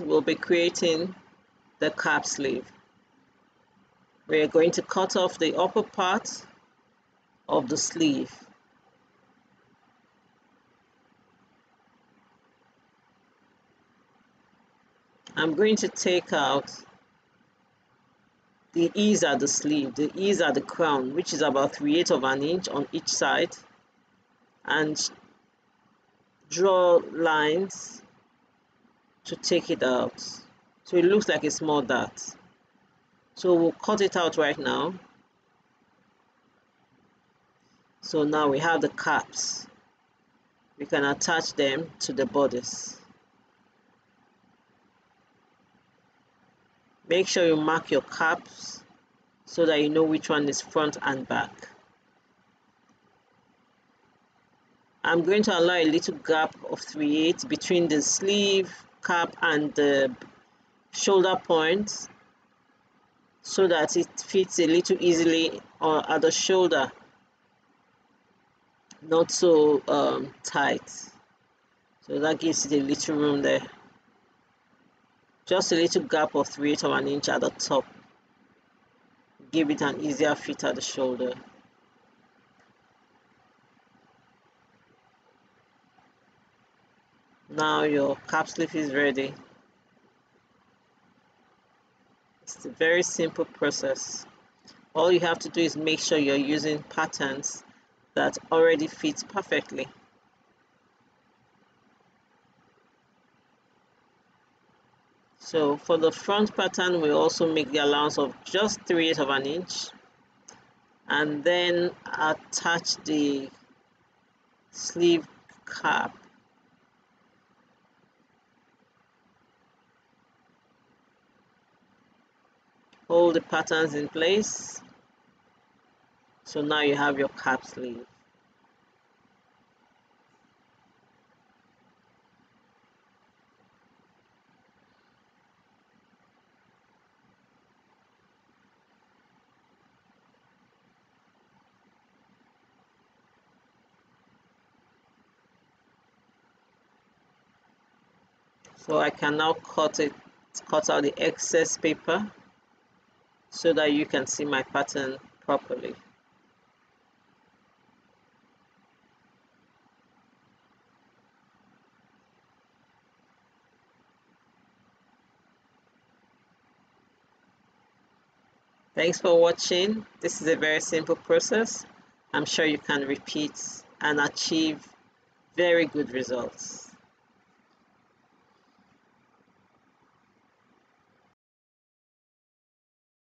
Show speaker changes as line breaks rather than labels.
we'll be creating the cap sleeve. We're going to cut off the upper part of the sleeve. I'm going to take out the ease at the sleeve, the ease at the crown, which is about 3 8 of an inch on each side, and draw lines to take it out. So it looks like a small dot. So we'll cut it out right now. So now we have the caps. We can attach them to the bodice. Make sure you mark your caps so that you know which one is front and back. I'm going to allow a little gap of 3 8 between the sleeve cap and the shoulder point so that it fits a little easily or at the shoulder. Not so um, tight. So that gives it a little room there. Just a little gap of 3 to an inch at the top. Give it an easier fit at the shoulder now your cap sleeve is ready. It's a very simple process. All you have to do is make sure you're using patterns that already fits perfectly. So for the front pattern, we also make the allowance of just 3 eighths of an inch. And then attach the sleeve cap. Hold the patterns in place. So now you have your cap sleeve. so I can now cut it cut out the excess paper so that you can see my pattern properly Thanks for watching. This is a very simple process. I'm sure you can repeat and achieve very good results.